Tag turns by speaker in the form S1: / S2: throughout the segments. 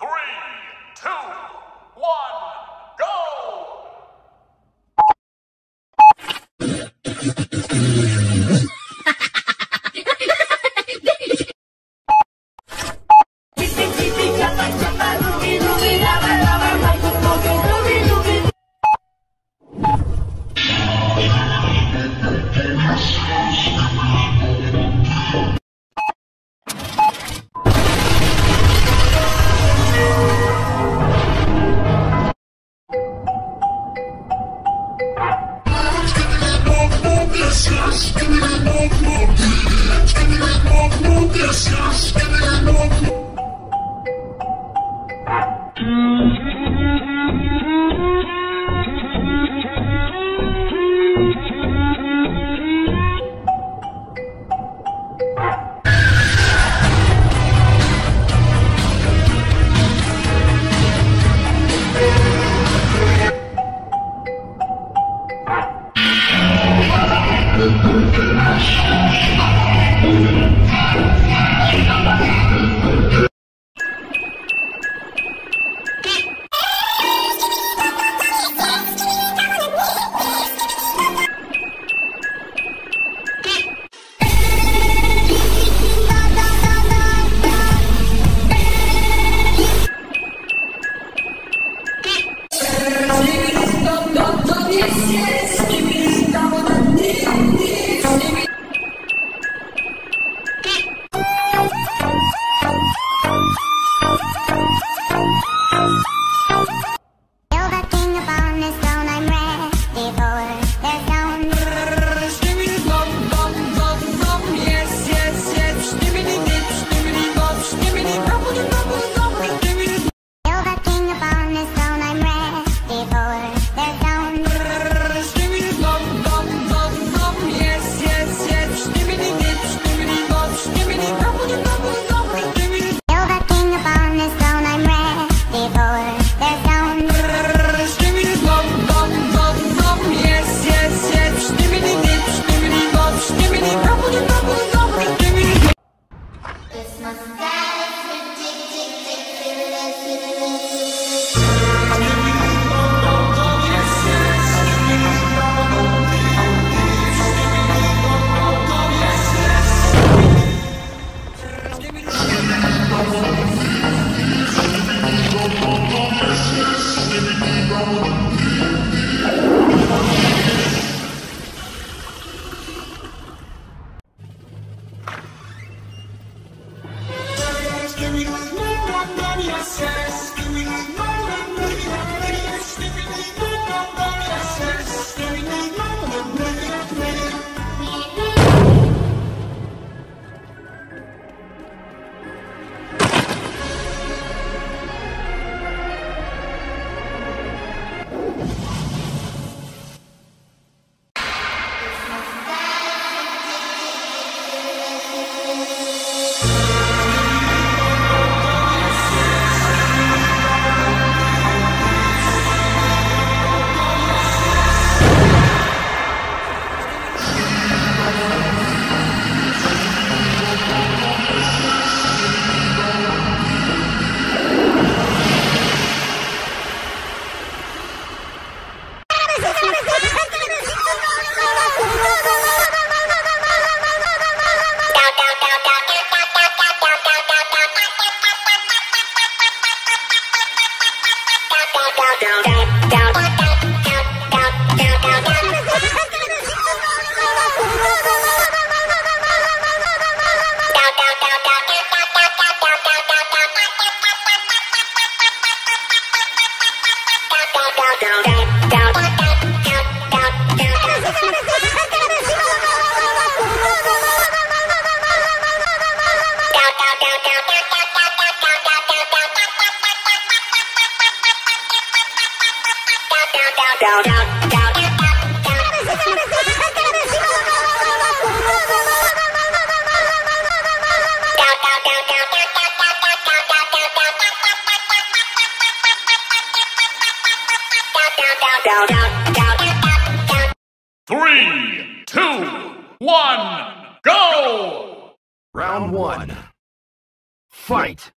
S1: Three, two, one.
S2: down, down.
S1: Three, two, one, go!
S3: Round one. Fight!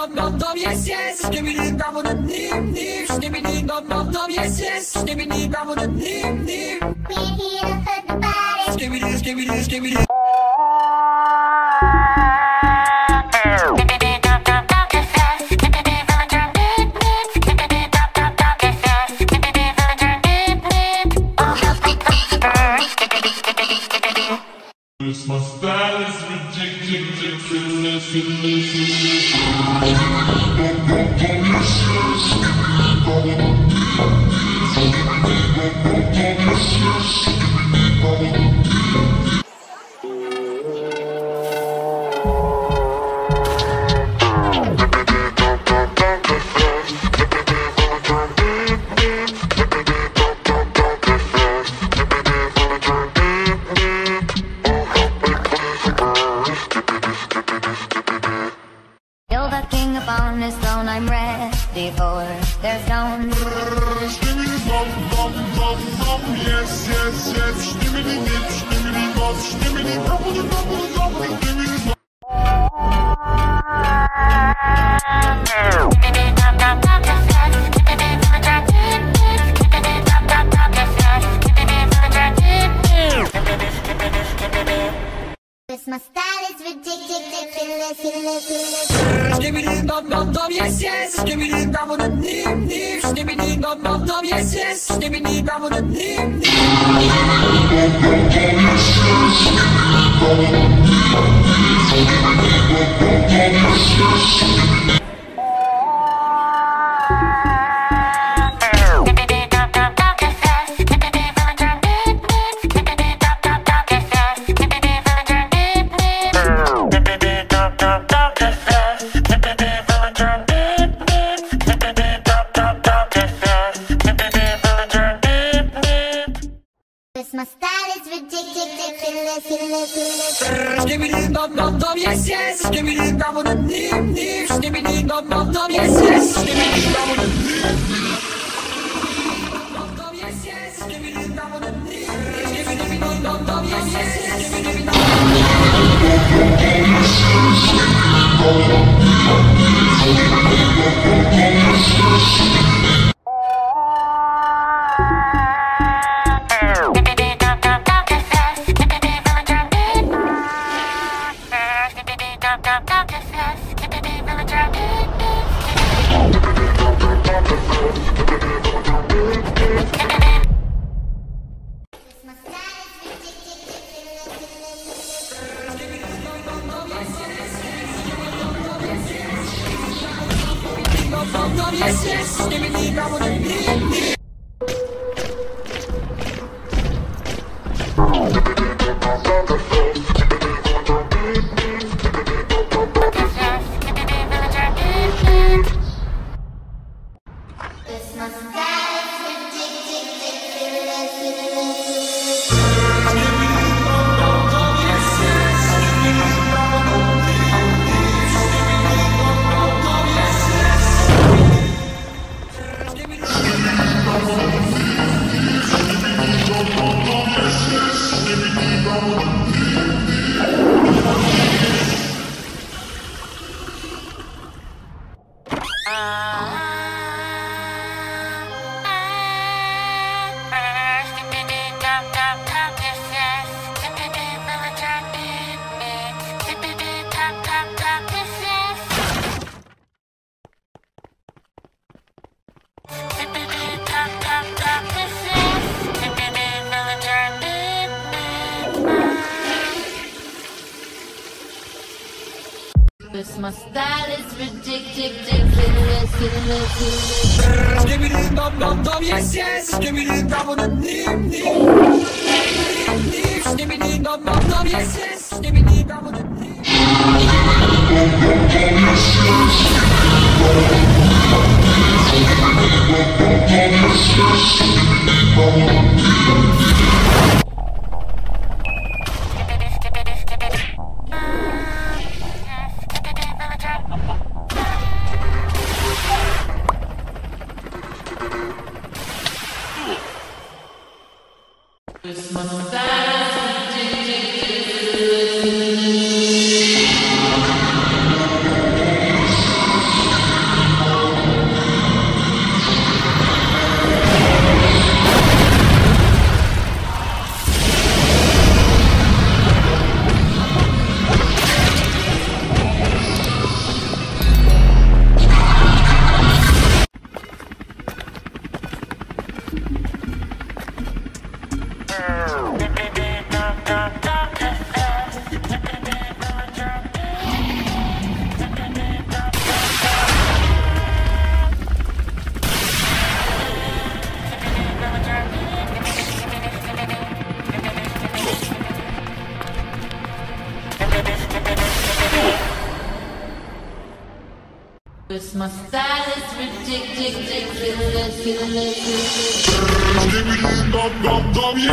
S1: dom dom dom yes yes. Stimmy dee dom dom nim nim. Stimmy dee dom dom dom yes yes. Stimmy dee dom dom Don't be
S4: obsessed, let me. Cause
S5: my style is ridiculous.
S1: Cause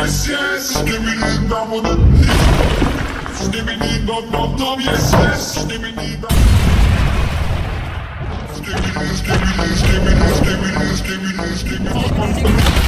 S1: yes yes. Skibidi dum dum. Skibidi dum dum dum, yes yes. Skibidi
S5: dum.
S1: Skibidi skibidi skibidi skibidi skibidi skibidi.
S6: Cause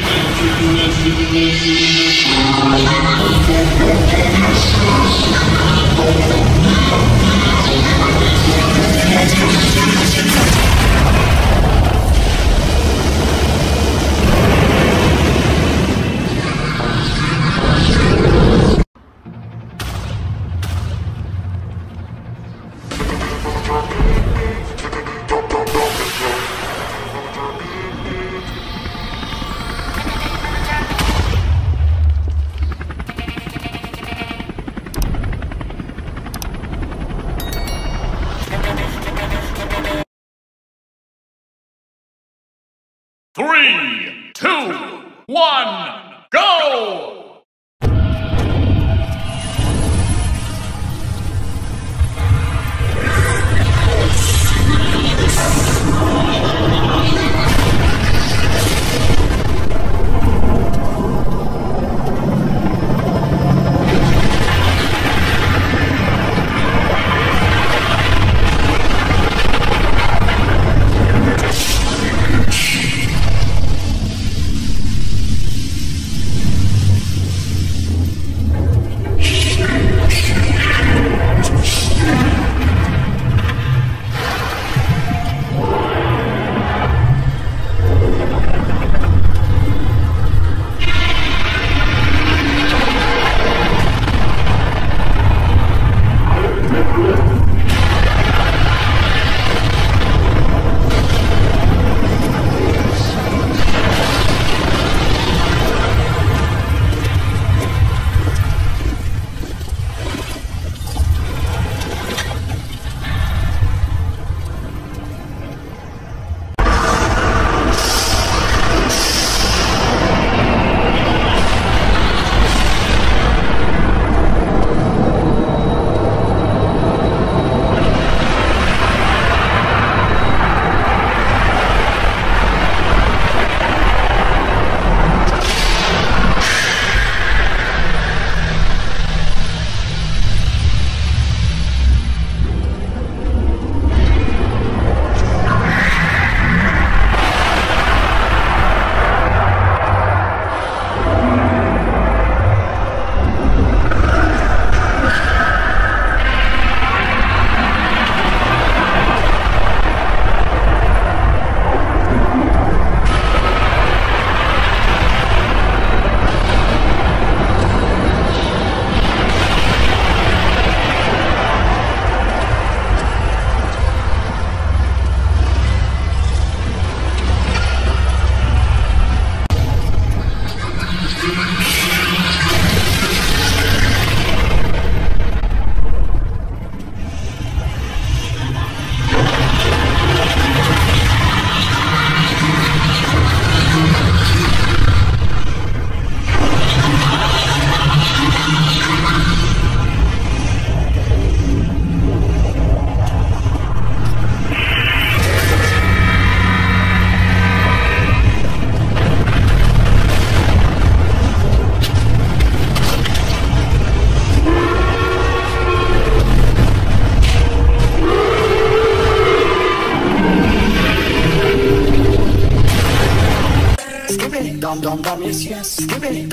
S6: Ridiculous.
S7: Three,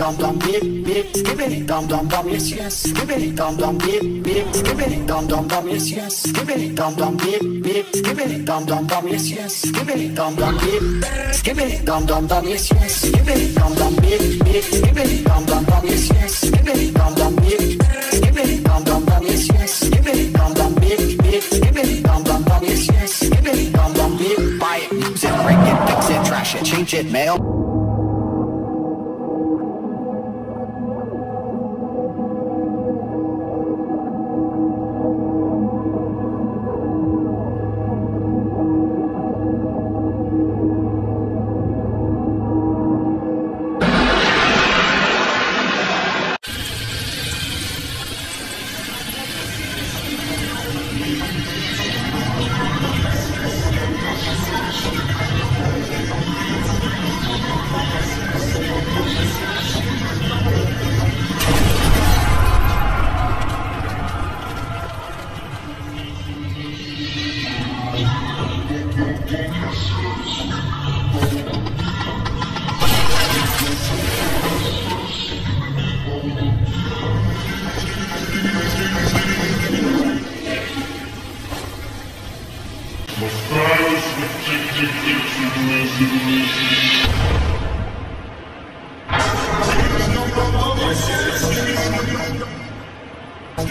S8: dum dum beep beep skibbity dum dum dum yes yes skibbity dum dum beep beep skibbity dum dum dum yes yes skibbity dum dum beep beep skibbity dum dum dum yes yes skibbity dum dum beep skibbity dum dum dum yes yes skibbity dum dum beep beep skibbity dum dum dum yes yes skibbity dum dum beep skibbity dum dum dum yes yes skibbity dum dum beep beep skibbity dum dum dum yes yes skibbity dum dum beep buy it use it break it fix it trash it change it mail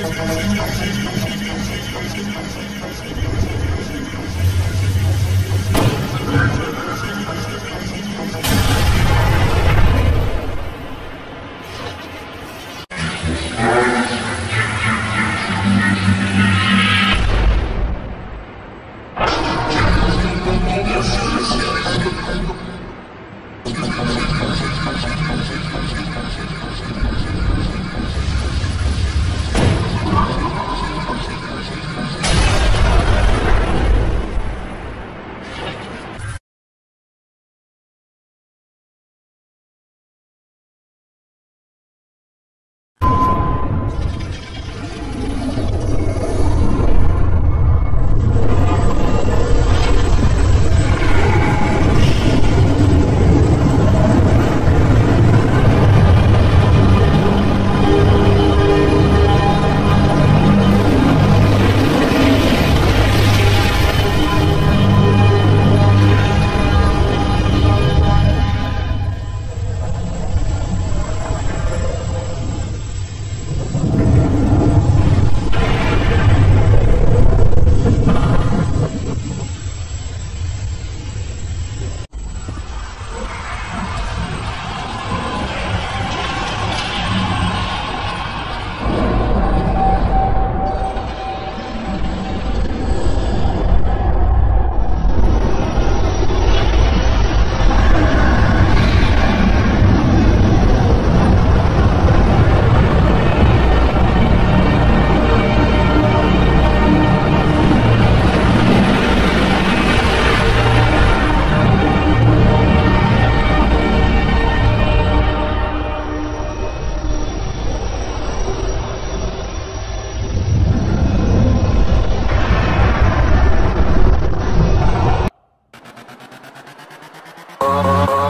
S4: I'm sorry.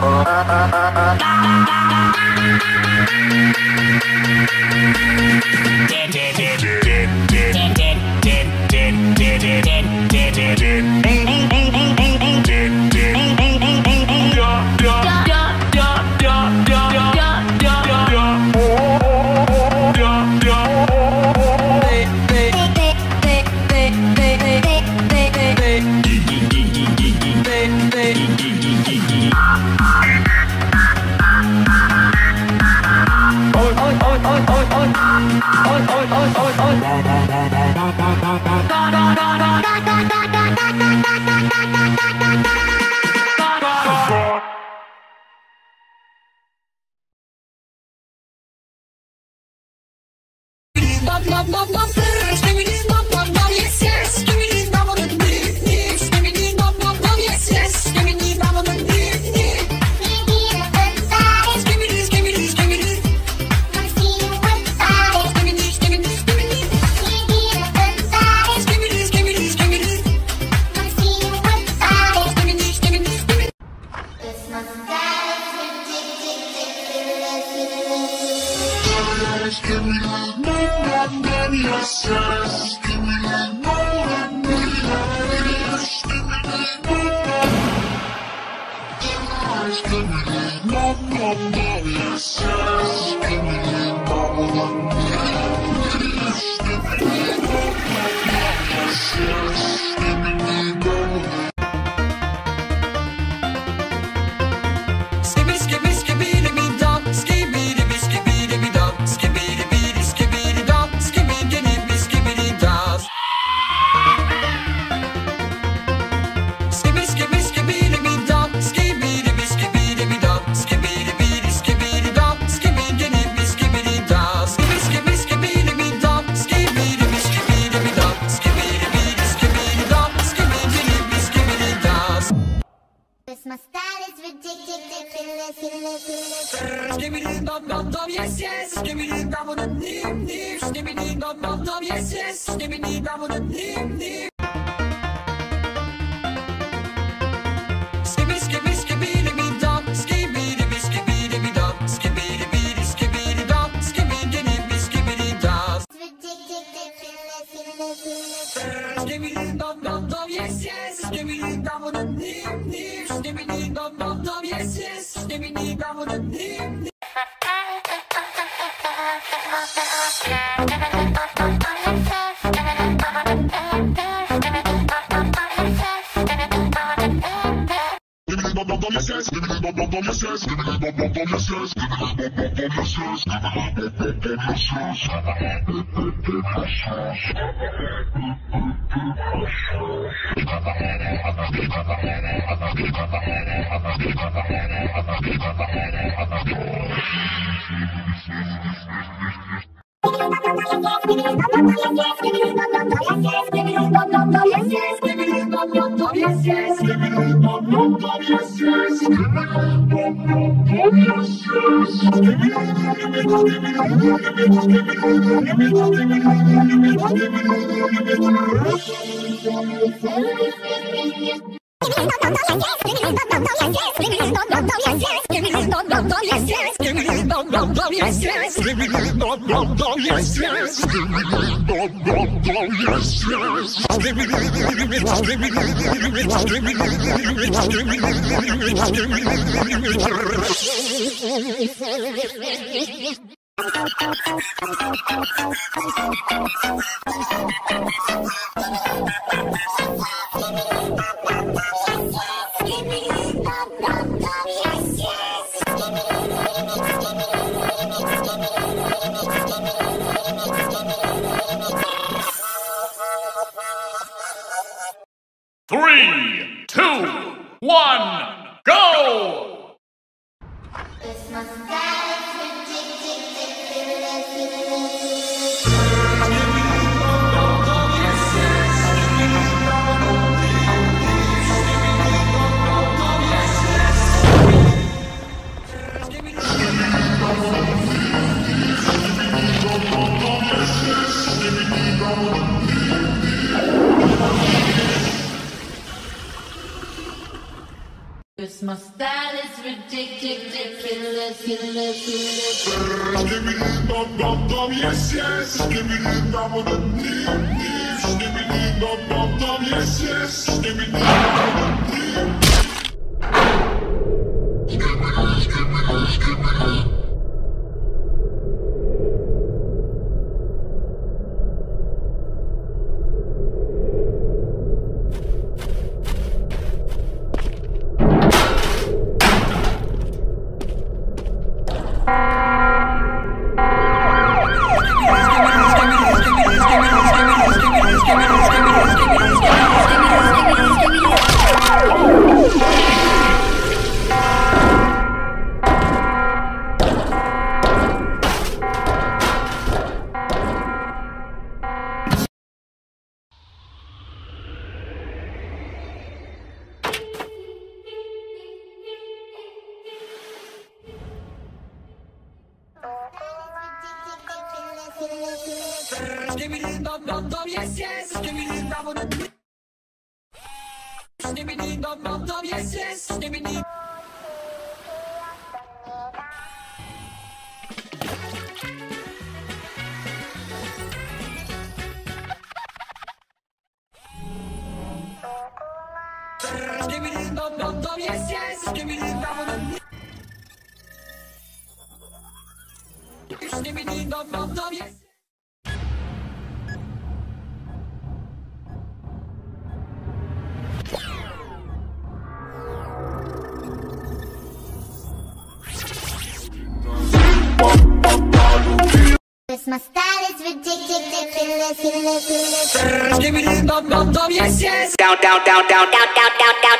S4: Nom Give me the grab with the name, name. Give me the dub, dub, dub, yes, yes.
S1: Give me the grab with the name, name. Skippy, skippy, skippy, dibby dub. Give me the dub, dub, dub, yes, yes. Give me the grab with the name, name. Give me
S9: the dub, dub, dub, yes, yes. Give me the Yes, Dum dum yes.
S4: Christmas style is ridiculous.
S9: Skibidi dum dum dum yes yes.
S2: down, down, down, down, down, down, down,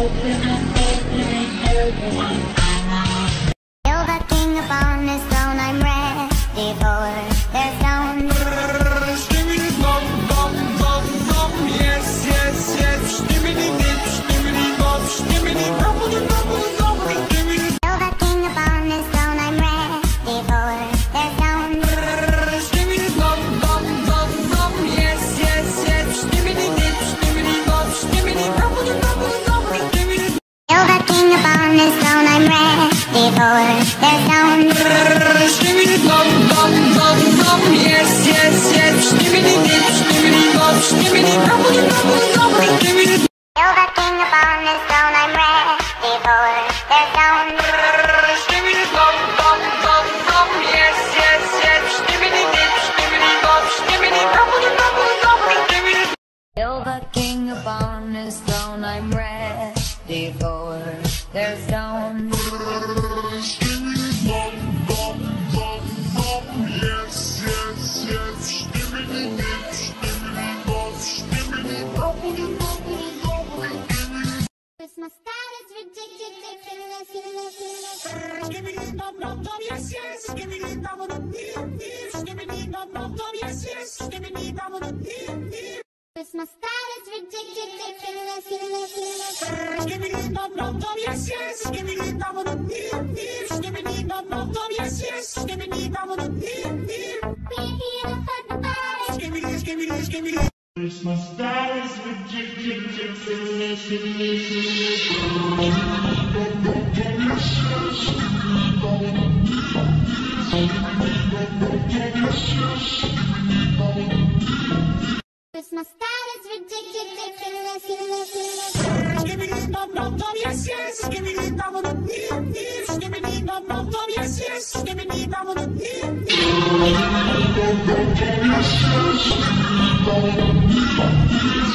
S1: open and open and. on the stone.
S4: Christmas time is ridiculous, ridiculous,
S10: ridiculous. Give
S11: me the
S9: nom nom nom, yes yes.
S10: Give
S9: me the nom nom yes.
S4: The
S10: yes yes. Give
S4: me the
S10: nom
S4: nom the
S9: Christmas.
S4: Christmas that is ridiculous, ridiculous,
S10: Give me the bum bum bum, yes, yes.
S4: Give
S10: me the bum bum yes, yes. Give me the bum bum bum, yes, yes.
S4: Give me the
S10: bum bum yes,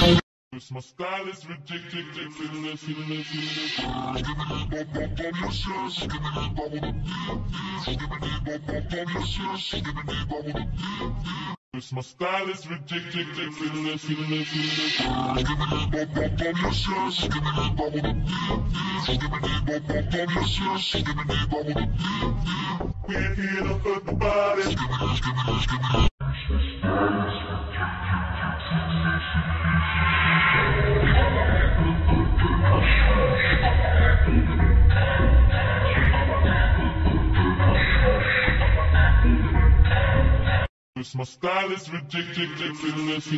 S10: yes.
S9: My style is ridiculous. My style is ridiculous. We're here to fuck the body. ridiculous. My style is ridiculous. ridiculous.